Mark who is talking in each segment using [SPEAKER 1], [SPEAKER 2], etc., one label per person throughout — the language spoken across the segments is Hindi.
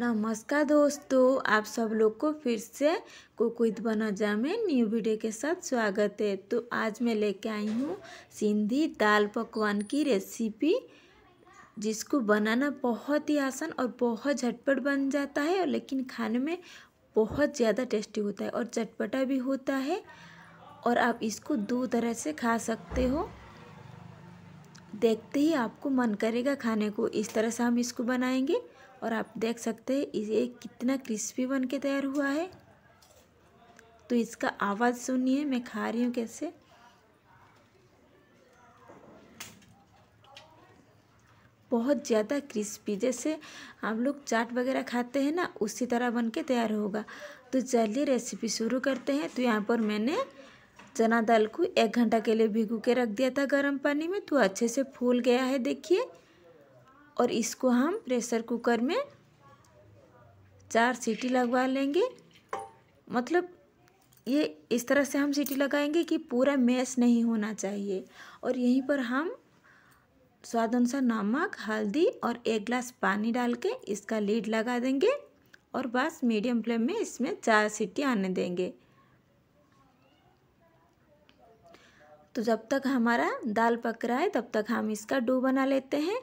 [SPEAKER 1] नमस्कार दोस्तों, आप सब लोग को फिर से कुकुत बनाजा में न्यू वीडियो के साथ स्वागत है। तो आज मैं लेके आई हूँ सिंधी दाल पकवान की रेसिपी जिसको बनाना बहुत ही आसान और बहुत झटपट बन जाता है और लेकिन खाने में बहुत ज़्यादा टेस्टी होता है और चटपटा भी होता है और आप इसको दो तरह से खा सकते हो। देखते ही आपको मन करेगा खाने को, इस तरह से हम इसको बनाएँगे। और आप देख सकते हैं ये कितना क्रिस्पी बन के तैयार हुआ है। तो इसका आवाज़ सुनिए, मैं खा रही हूँ कैसे। बहुत ज़्यादा क्रिस्पी, जैसे हम लोग चाट वगैरह खाते हैं ना, उसी तरह बन के तैयार होगा। तो चलिए रेसिपी शुरू करते हैं। तो यहाँ पर मैंने चना दाल को एक घंटा के लिए भिगो के रख दिया था गर्म पानी में। तो अच्छे से फूल गया है, देखिए। और इसको हम प्रेशर कुकर में चार सीटी लगवा लेंगे। मतलब ये इस तरह से हम सीटी लगाएँगे कि पूरा मैश नहीं होना चाहिए। और यहीं पर हम स्वाद अनुसार नमक, हल्दी और एक गिलास पानी डाल के इसका लीड लगा देंगे और बस मीडियम फ्लेम में इसमें चार सीटी आने देंगे। तो जब तक हमारा दाल पक रहा है, तब तक हम इसका डो बना लेते हैं।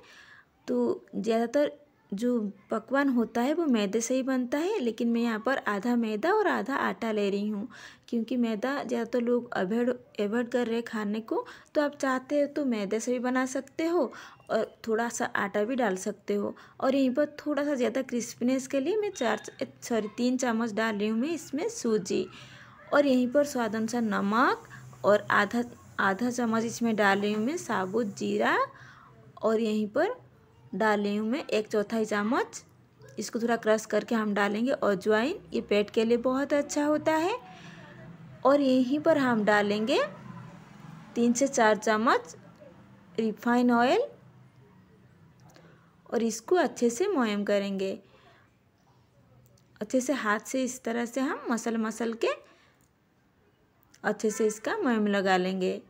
[SPEAKER 1] तो ज़्यादातर जो पकवान होता है वो मैदे से ही बनता है, लेकिन मैं यहाँ पर आधा मैदा और आधा आटा ले रही हूँ। क्योंकि मैदा ज़्यादातर लोग अवॉइड अवॉइड कर रहे खाने को तो आप चाहते हो तो मैदे से भी बना सकते हो और थोड़ा सा आटा भी डाल सकते हो। और यहीं पर थोड़ा सा ज़्यादा क्रिस्पीनेस के लिए मैं चार सॉरी तीन चम्मच डाल रही हूँ मैं इसमें सूजी। और यहीं पर स्वाद अनुसार नमक और आधा आधा चम्मच इसमें डाल रही हूँ मैं साबुत जीरा। और यहीं पर डाली हूँ मैं एक चौथाई चम्मच। इसको थोड़ा क्रश करके हम डालेंगे और ज्वाइन ये पेट के लिए बहुत अच्छा होता है। और यहीं पर हम डालेंगे तीन से चार चम्मच रिफाइन ऑयल। और इसको अच्छे से मोयम करेंगे। अच्छे से हाथ से इस तरह से हम मसल मसल के अच्छे से इसका मोयम लगा लेंगे।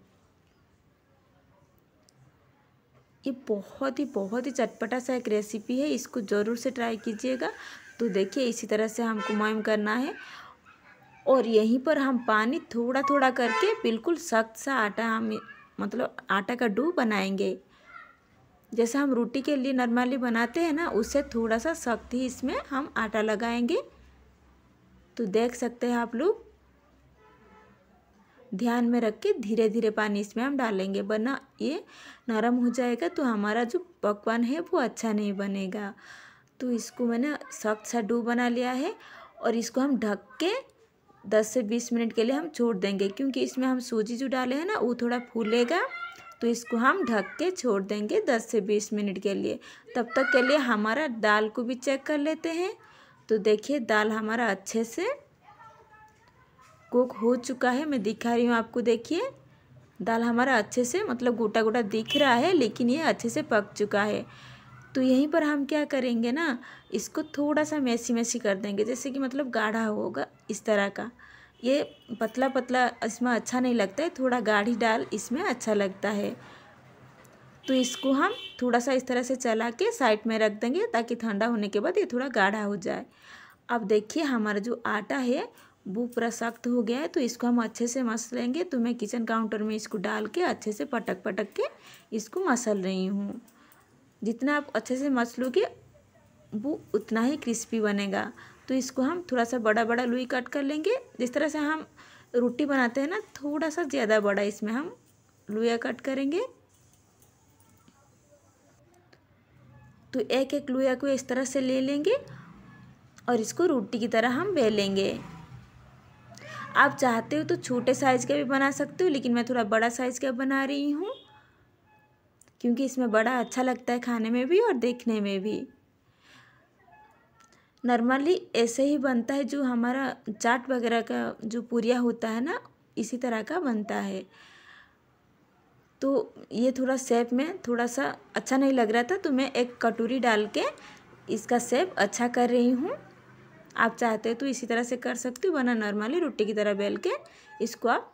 [SPEAKER 1] ये बहुत ही बहुत ही चटपटा सा एक रेसिपी है, इसको ज़रूर से ट्राई कीजिएगा। तो देखिए, इसी तरह से हमको मैम करना है। और यहीं पर हम पानी थोड़ा थोड़ा करके बिल्कुल सख्त सा आटा हम मतलब आटा का डो बनाएँगे। जैसे हम रोटी के लिए नॉर्मली बनाते हैं ना उससे थोड़ा सा सख्त ही इसमें हम आटा लगाएँगे। तो देख सकते हैं आप लोग ध्यान में रख के धीरे धीरे पानी इसमें हम डालेंगे, वरना ये नरम हो जाएगा तो हमारा जो पकवान है वो अच्छा नहीं बनेगा। तो इसको मैंने सख्त सा डो बना लिया है और इसको हम ढक के दस से बीस मिनट के लिए हम छोड़ देंगे, क्योंकि इसमें हम सूजी जो डाले हैं ना, वो थोड़ा फूलेगा। तो इसको हम ढक के छोड़ देंगे दस से बीस मिनट के लिए। तब तक के लिए हमारा दाल को भी चेक कर लेते हैं। तो देखिए दाल हमारा अच्छे से कुक हो चुका है। मैं दिखा रही हूँ आपको, देखिए। दाल हमारा अच्छे से मतलब गोटा गोटा दिख रहा है, लेकिन ये अच्छे से पक चुका है। तो यहीं पर हम क्या करेंगे ना, इसको थोड़ा सा मैसी मैसी कर देंगे, जैसे कि मतलब गाढ़ा होगा इस तरह का। ये पतला पतला इसमें अच्छा नहीं लगता है, थोड़ा गाढ़ी डाल इसमें अच्छा लगता है। तो इसको हम थोड़ा सा इस तरह से चला के साइड में रख देंगे, ताकि ठंडा होने के बाद ये थोड़ा गाढ़ा हो जाए। अब देखिए, हमारा जो आटा है वो पूरा सख्त हो गया है तो इसको हम अच्छे से मस लेंगे। तो मैं किचन काउंटर में इसको डाल के अच्छे से पटक पटक के इसको मसल रही हूँ। जितना आप अच्छे से मस लोगे वो उतना ही क्रिस्पी बनेगा। तो इसको हम थोड़ा सा बड़ा बड़ा लुई कट कर लेंगे। जिस तरह से हम रोटी बनाते हैं ना, थोड़ा सा ज़्यादा बड़ा इसमें हम लुया कट करेंगे। तो एक एक लुया को इस तरह से ले लेंगे और इसको रोटी की तरह हम बेलेंगे। आप चाहते हो तो छोटे साइज़ का भी बना सकते हो, लेकिन मैं थोड़ा बड़ा साइज़ का बना रही हूँ। क्योंकि इसमें बड़ा अच्छा लगता है खाने में भी और देखने में भी। नॉर्मली ऐसे ही बनता है जो हमारा चाट वगैरह का जो पुरिया होता है ना, इसी तरह का बनता है। तो ये थोड़ा सेप में थोड़ा सा अच्छा नहीं लग रहा था तो मैं एक कटोरी डाल के इसका सेप अच्छा कर रही हूँ। आप चाहते हो तो इसी तरह से कर सकते हो, वरना नॉर्मली रोटी की तरह बेल के इसको आप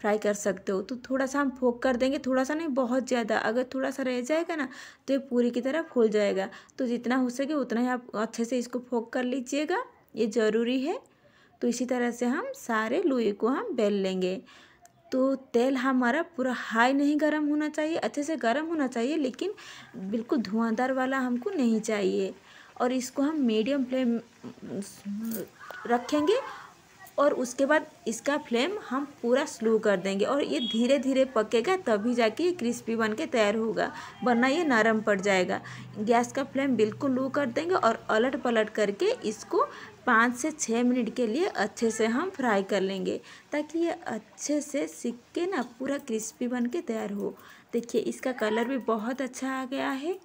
[SPEAKER 1] फ्राई कर सकते हो। तो थोड़ा सा हम फोक कर देंगे, थोड़ा सा नहीं, बहुत ज़्यादा। अगर थोड़ा सा रह जाएगा ना तो ये पूरी की तरह फूल जाएगा। तो जितना हो सके उतना ही आप अच्छे से इसको फोक कर लीजिएगा, ये ज़रूरी है। तो इसी तरह से हम सारे लोई को हम बेल लेंगे। तो तेल हमारा पूरा हाई नहीं गर्म होना चाहिए, अच्छे से गर्म होना चाहिए, लेकिन बिल्कुल धुआंधार वाला हमको नहीं चाहिए। और इसको हम मीडियम फ्लेम रखेंगे और उसके बाद इसका फ्लेम हम पूरा स्लो कर देंगे और ये धीरे धीरे पकेगा तभी जाके ये क्रिस्पी बन के तैयार होगा, वरना ये नरम पड़ जाएगा। गैस का फ्लेम बिल्कुल लो कर देंगे और अलट पलट करके इसको पाँच से छः मिनट के लिए अच्छे से हम फ्राई कर लेंगे, ताकि ये अच्छे से सीख के ना पूरा क्रिस्पी बन के तैयार हो। देखिए, इसका कलर भी बहुत अच्छा आ गया है।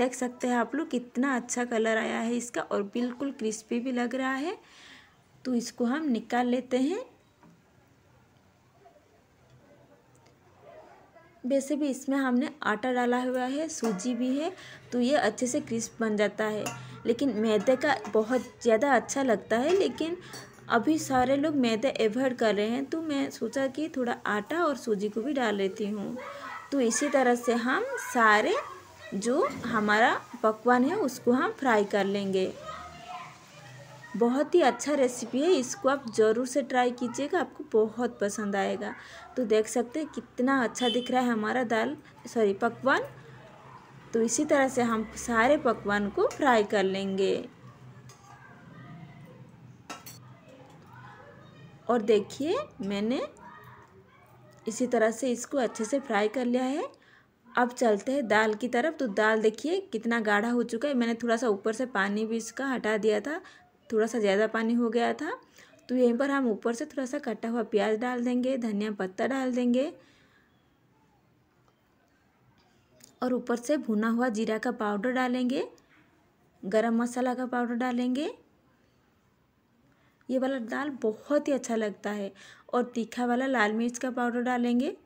[SPEAKER 1] देख सकते हैं आप लोग, कितना अच्छा कलर आया है इसका और बिल्कुल क्रिस्पी भी लग रहा है। तो इसको हम निकाल लेते हैं। वैसे भी इसमें हमने आटा डाला हुआ है, सूजी भी है तो ये अच्छे से क्रिस्प बन जाता है। लेकिन मैदे का बहुत ज़्यादा अच्छा लगता है, लेकिन अभी सारे लोग मैदे एवॉइड कर रहे हैं तो मैं सोचा कि थोड़ा आटा और सूजी को भी डाल लेती हूँ। तो इसी तरह से हम सारे जो हमारा पकवान है, उसको हम फ्राई कर लेंगे। बहुत ही अच्छा रेसिपी है, इसको आप ज़रूर से ट्राई कीजिएगा, आपको बहुत पसंद आएगा। तो देख सकते हैं कितना अच्छा दिख रहा है हमारा दाल सॉरी पकवान। तो इसी तरह से हम सारे पकवान को फ्राई कर लेंगे। और देखिए, मैंने इसी तरह से इसको अच्छे से फ्राई कर लिया है। अब चलते हैं दाल की तरफ़। तो दाल देखिए कितना गाढ़ा हो चुका है। मैंने थोड़ा सा ऊपर से पानी भी इसका हटा दिया था। थोड़ा सा ज़्यादा पानी हो गया था। तो यहीं पर हम ऊपर से थोड़ा सा कटा हुआ प्याज डाल देंगे, धनिया पत्ता डाल देंगे और ऊपर से भुना हुआ जीरा का पाउडर डालेंगे, गरम मसाला का पाउडर डालेंगे। ये वाला दाल बहुत ही अच्छा लगता है और तीखा वाला लाल मिर्च का पाउडर डालेंगे।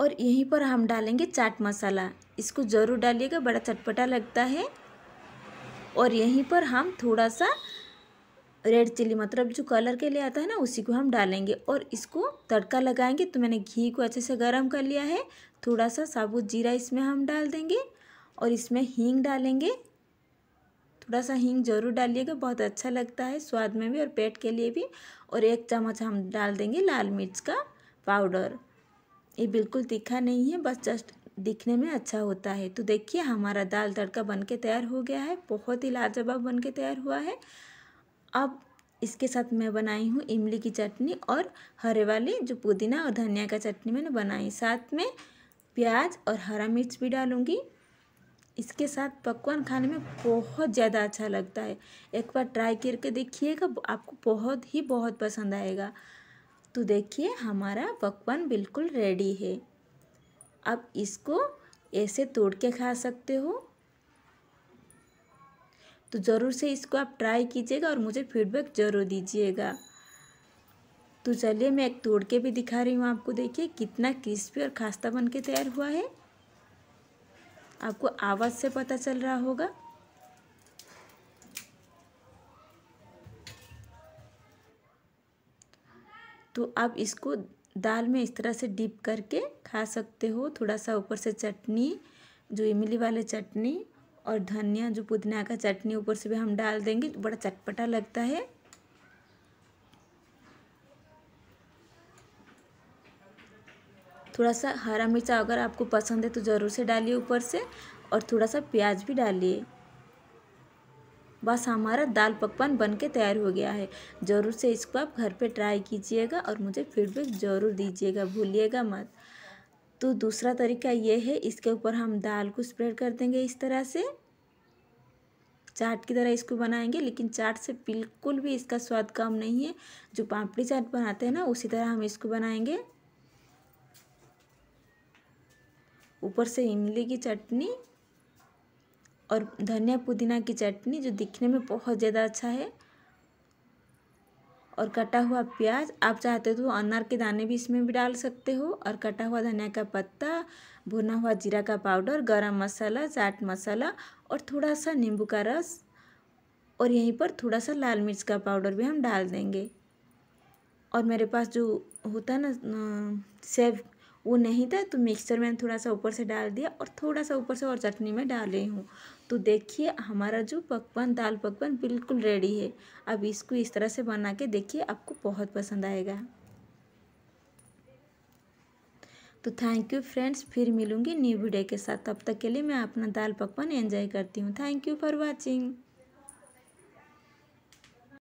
[SPEAKER 1] और यहीं पर हम डालेंगे चाट मसाला। इसको ज़रूर डालिएगा, बड़ा चटपटा लगता है। और यहीं पर हम थोड़ा सा रेड चिली मतलब जो कलर के लिए आता है ना, उसी को हम डालेंगे। और इसको तड़का लगाएँगे तो मैंने घी को अच्छे से गर्म कर लिया है। थोड़ा सा साबुत जीरा इसमें हम डाल देंगे और इसमें हींग डालेंगे। थोड़ा सा हींग ज़रूर डालिएगा, बहुत अच्छा लगता है स्वाद में भी और पेट के लिए भी। और एक चम्मच हम डाल देंगे लाल मिर्च का पाउडर। ये बिल्कुल तीखा नहीं है, बस जस्ट दिखने में अच्छा होता है। तो देखिए, हमारा दाल तड़का बन के तैयार हो गया है, बहुत ही लाजवाब बन के तैयार हुआ है। अब इसके साथ मैं बनाई हूँ इमली की चटनी और हरे वाली जो पुदीना और धनिया का चटनी मैंने बनाई। साथ में प्याज और हरा मिर्च भी डालूँगी। इसके साथ पकवान खाने में बहुत ज़्यादा अच्छा लगता है। एक बार ट्राई करके देखिएगा, आपको बहुत ही बहुत पसंद आएगा। तो देखिए, हमारा पकवान बिल्कुल रेडी है। अब इसको ऐसे तोड़ के खा सकते हो। तो ज़रूर से इसको आप ट्राई कीजिएगा और मुझे फीडबैक ज़रूर दीजिएगा। तो चलिए, मैं एक तोड़ के भी दिखा रही हूँ आपको। देखिए, कितना क्रिस्पी और खास्ता बन के तैयार हुआ है। आपको आवाज़ से पता चल रहा होगा। तो आप इसको दाल में इस तरह से डिप करके खा सकते हो। थोड़ा सा ऊपर से चटनी, जो इमली वाले चटनी और धनिया, जो पुदीना का चटनी ऊपर से भी हम डाल देंगे तो बड़ा चटपटा लगता है। थोड़ा सा हरा मिर्चा अगर आपको पसंद है तो ज़रूर से डालिए ऊपर से और थोड़ा सा प्याज भी डालिए। बस हमारा दाल पकवान बन के तैयार हो गया है। ज़रूर से इसको आप घर पे ट्राई कीजिएगा और मुझे फीडबैक ज़रूर दीजिएगा, भूलिएगा मत। तो दूसरा तरीका ये है, इसके ऊपर हम दाल को स्प्रेड कर देंगे इस तरह से। चाट की तरह इसको बनाएँगे, लेकिन चाट से बिल्कुल भी इसका स्वाद कम नहीं है। जो पापड़ी चाट बनाते हैं ना, उसी तरह हम इसको बनाएँगे। ऊपर से इमली की चटनी और धनिया पुदीना की चटनी जो दिखने में बहुत ज़्यादा अच्छा है। और कटा हुआ प्याज, आप चाहते हो तो अनार के दाने भी इसमें भी डाल सकते हो। और कटा हुआ धनिया का पत्ता, भुना हुआ जीरा का पाउडर, गरम मसाला, चाट मसाला और थोड़ा सा नींबू का रस। और यहीं पर थोड़ा सा लाल मिर्च का पाउडर भी हम डाल देंगे। और मेरे पास जो होता है ना, सेव, वो नहीं था तो मिक्सचर में थोड़ा सा ऊपर से डाल दिया और थोड़ा सा ऊपर से और चटनी में डाल रही हूँ। तो देखिए, हमारा जो पकवान, दाल पकवान बिल्कुल रेडी है। अब इसको इस तरह से बना के देखिए, आपको बहुत पसंद आएगा। तो थैंक यू फ्रेंड्स फिर मिलूँगी न्यू वीडियो के साथ। तब तक के लिए मैं अपना दाल पकवान एंजॉय करती हूँ। Thank you for watching